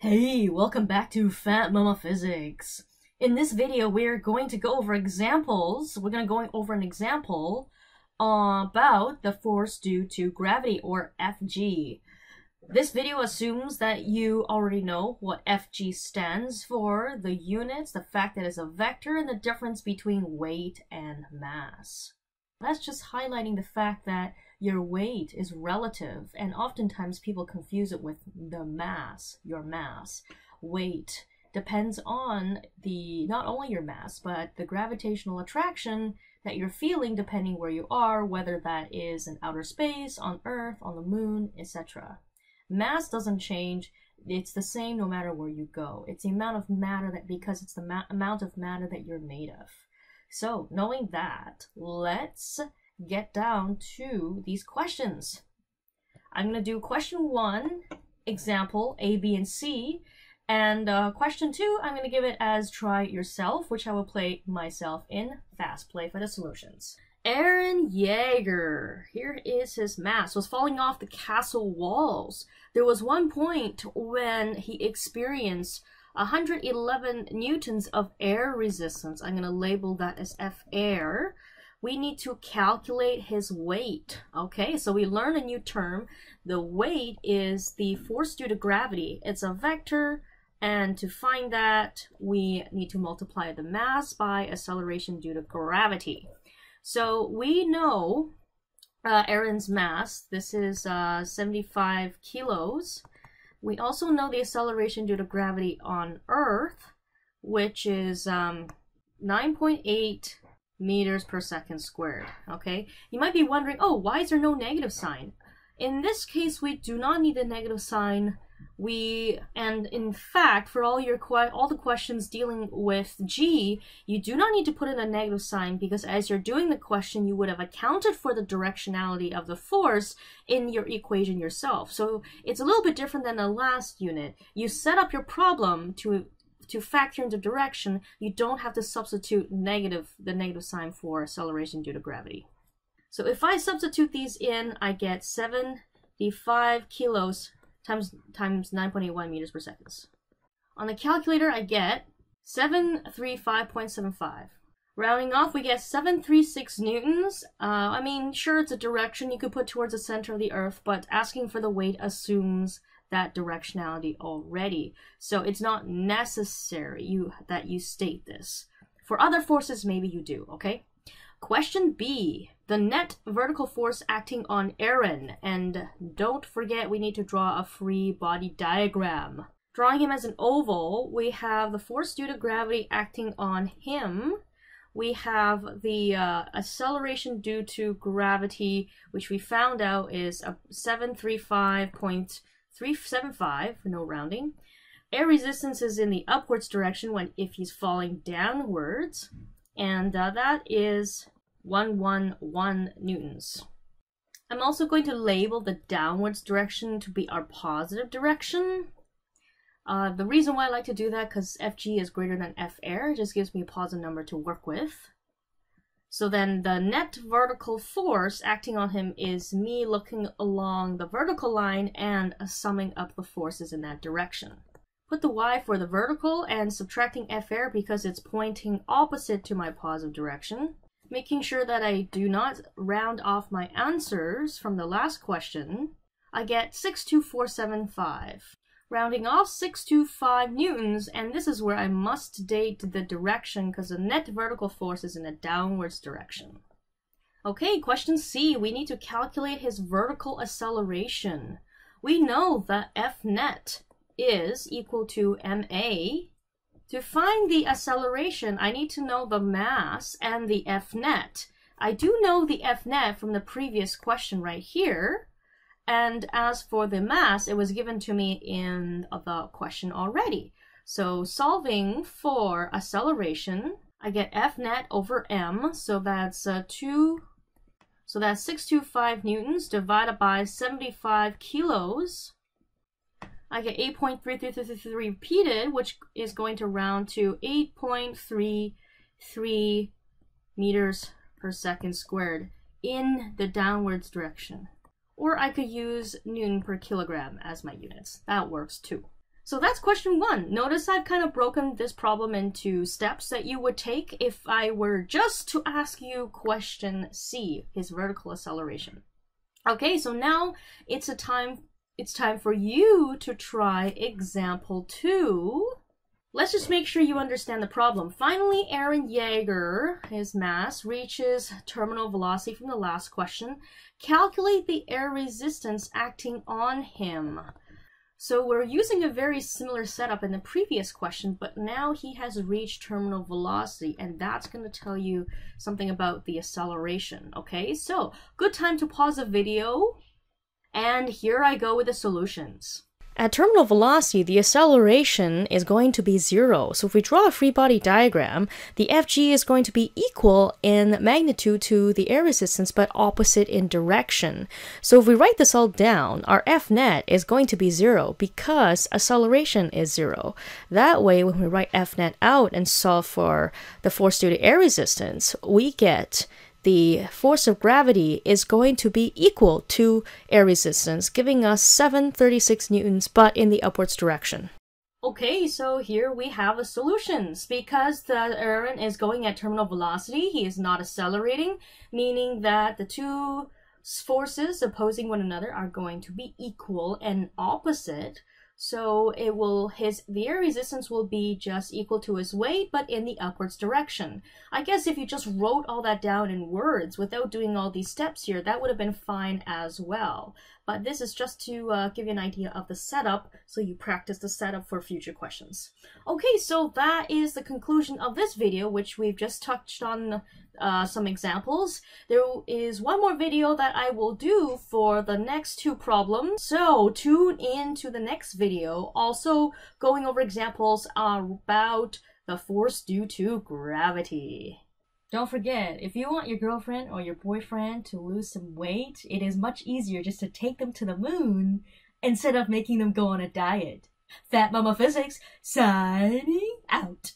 Hey, welcome back to Phat Mama Physics. In this video, we're going to go over examples. We're going to go over an example about the force due to gravity, or FG. This video assumes that you already know what FG stands for, the units, the fact that it's a vector, and the difference between weight and mass. That's just highlighting the fact that your weight is relative, and oftentimes people confuse it with the mass, your mass. Weight depends on the not only your mass, but the gravitational attraction that you're feeling depending where you are, whether that is in outer space, on Earth, on the moon, etc. Mass doesn't change. It's the same no matter where you go. It's the amount of matter that because it's the amount of matter that you're made of. So, knowing that, let's get down to these questions. I'm going to do question one, example A, B, and C. And uh, question two, I'm going to give it as try yourself, which I will play myself in fast play for the solutions. Eren Yeager, here is his mass, was falling off the castle walls. There was one point when he experienced 111 newtons of air resistance. I'm going to label that as F air we need to calculate his weight. Okay, so we learn a new term. The weight is the force due to gravity. It's a vector, and to find that, we need to multiply the mass by acceleration due to gravity. So we know uh, Eren's mass. This is uh, 75 kilos. We also know the acceleration due to gravity on Earth, which is um, 9.8 meters per second squared, okay? You might be wondering, oh, why is there no negative sign? In this case, we do not need the negative sign. We, and in fact, for all your all the questions dealing with G, you do not need to put in a negative sign because as you're doing the question, you would have accounted for the directionality of the force in your equation yourself. So it's a little bit different than the last unit. You set up your problem to to factor in the direction, you don't have to substitute negative the negative sign for acceleration due to gravity. So if I substitute these in, I get 75 kilos times times 9.81 meters per second. On the calculator, I get 735.75. Rounding off, we get 736 newtons. Uh, I mean, sure, it's a direction you could put towards the center of the Earth, but asking for the weight assumes that directionality already. So it's not necessary you that you state this. For other forces, maybe you do, okay? Question B, the net vertical force acting on Eren. And don't forget, we need to draw a free body diagram. Drawing him as an oval, we have the force due to gravity acting on him. We have the uh, acceleration due to gravity, which we found out is a 735. 375 for no rounding. Air resistance is in the upwards direction when if he's falling downwards, and uh, that is 111 newtons. I'm also going to label the downwards direction to be our positive direction. Uh, the reason why I like to do that because Fg is greater than F air just gives me a positive number to work with. So then the net vertical force acting on him is me looking along the vertical line and summing up the forces in that direction. Put the y for the vertical and subtracting f air because it's pointing opposite to my positive direction. Making sure that I do not round off my answers from the last question, I get 62475 rounding off 625 newtons, and this is where I must date the direction because the net vertical force is in a downwards direction. Okay, question C, we need to calculate his vertical acceleration. We know that F net is equal to ma. To find the acceleration, I need to know the mass and the F net. I do know the F net from the previous question right here, and as for the mass, it was given to me in the question already. So solving for acceleration, I get F net over m, so that's uh, 2, so that's 625 newtons divided by 75 kilos. I get 8.3333 repeated, which is going to round to 8.33 meters per second squared in the downwards direction. Or I could use Newton per kilogram as my units. That works too. So that's question one. Notice I've kind of broken this problem into steps that you would take if I were just to ask you question C, his vertical acceleration. Okay, so now it's a time it's time for you to try example two. Let's just make sure you understand the problem. Finally, Eren Yeager, his mass, reaches terminal velocity from the last question. Calculate the air resistance acting on him. So we're using a very similar setup in the previous question, but now he has reached terminal velocity, and that's going to tell you something about the acceleration, okay? So, good time to pause the video, and here I go with the solutions. At terminal velocity, the acceleration is going to be zero. So if we draw a free body diagram, the Fg is going to be equal in magnitude to the air resistance, but opposite in direction. So if we write this all down, our F net is going to be zero because acceleration is zero. That way, when we write F net out and solve for the force due to air resistance, we get the force of gravity is going to be equal to air resistance, giving us 736 newtons, but in the upwards direction. Okay, so here we have a solution. Because the Eren is going at terminal velocity, he is not accelerating, meaning that the two forces opposing one another are going to be equal and opposite. So it will his the air resistance will be just equal to his weight, but in the upwards direction. I guess if you just wrote all that down in words without doing all these steps here, that would have been fine as well. But this is just to uh, give you an idea of the setup, so you practice the setup for future questions. Okay, so that is the conclusion of this video, which we've just touched on uh, some examples. There is one more video that I will do for the next two problems. So tune in to the next video. Also going over examples about the force due to gravity. Don't forget, if you want your girlfriend or your boyfriend to lose some weight, it is much easier just to take them to the moon instead of making them go on a diet. Phat Mama Physics, signing out.